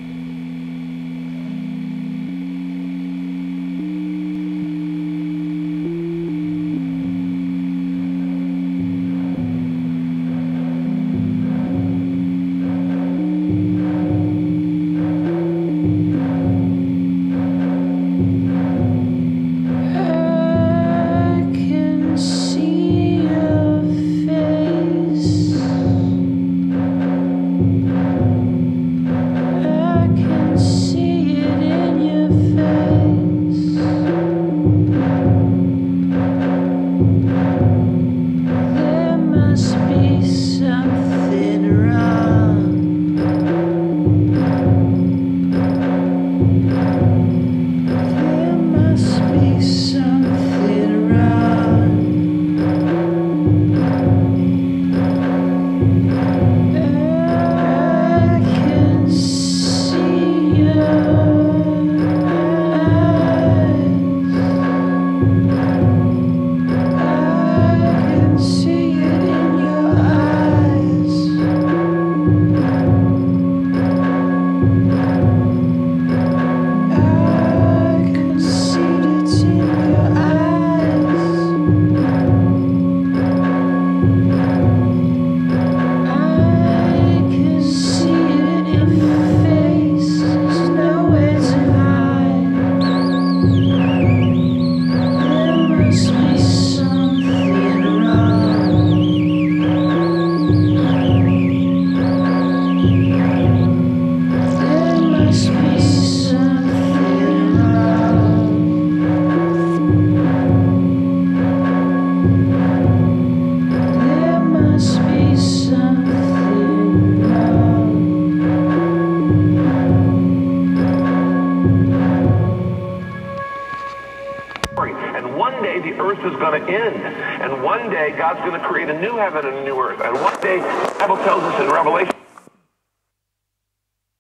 Mm-hmm. the earth is going to end. And one day, God's going to create a new heaven and a new earth. And one day, the Bible tells us in Revelation,